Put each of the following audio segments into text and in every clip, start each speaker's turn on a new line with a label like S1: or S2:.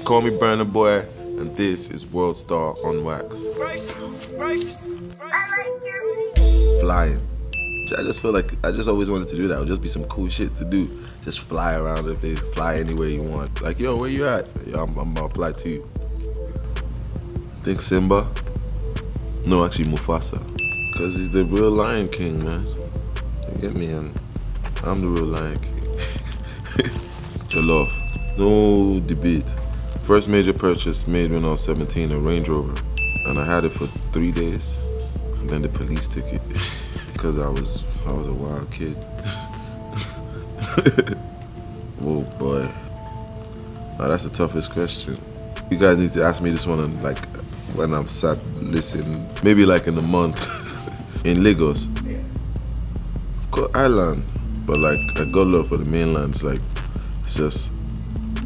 S1: They call me Burna Boy, and this is World Star on Wax. Flying. I just feel like I just always wanted to do that. It would just be some cool shit to do. Just fly around the place, fly anywhere you want. Like, yo, where you at? Yeah, I'm, I'm gonna fly to you. Think Simba. No, actually Mufasa. Cause he's the real Lion King, man. You get me? And I'm the real Lion King. Jollof. No debate. First major purchase made when I was 17, a Range Rover. And I had it for three days. And then the police took it. Cause I was I was a wild kid. oh boy. That's the toughest question. You guys need to ask me this one on, like when I've sat listening, maybe like in a month in Lagos. Got island, but like I got love for the mainland. It's like it's just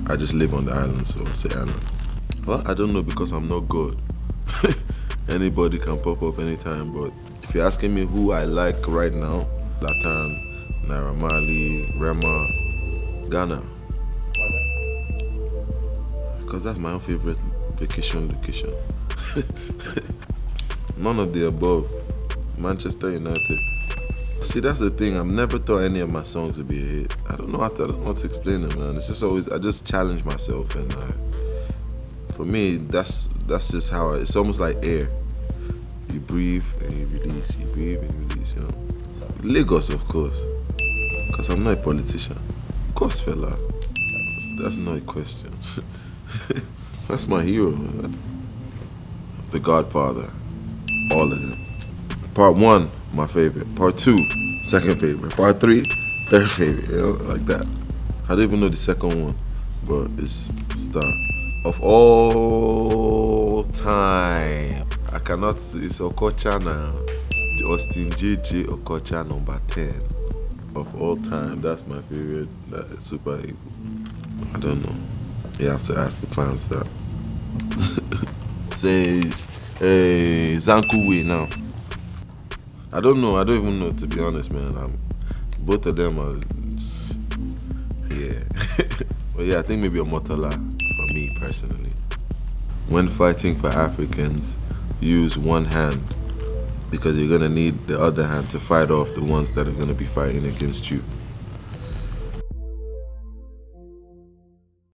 S1: I just live on the island, so I say island. Well, I don't know because I'm not good. Anybody can pop up anytime, but if you're asking me who I like right now, Zlatan, Naira Marley, Rema, Ghana. Because that's my own favorite vacation location. None of the above. Manchester United. See, that's the thing. I've never thought any of my songs would be a hit. I don't know how to, I don't know to explain it, man. It's just always, I just challenge myself. And uh, for me, that's that's just how I, it's almost like air. You breathe and you release, you breathe and you release, you know. Lagos, of course. Because I'm not a politician. Of course, Fela. That's, that's not a question. that's my hero, man. The Godfather. All of them. Part one, my favorite. Part two, second favorite. Part three, third favorite. You know, like that. I don't even know the second one, but it's star. Of all time, I cannot say it's Okocha now. Austin JJ Okocha number 10 of all time. That's my favorite. That is super. I don't know. You have to ask the fans that. Say, hey, Zankuwe now. I don't know. I don't even know to be honest, man. I'm, both of them are, yeah. but yeah, I think maybe a Motala for me personally. When fighting for Africans, use one hand because you're gonna need the other hand to fight off the ones that are gonna be fighting against you.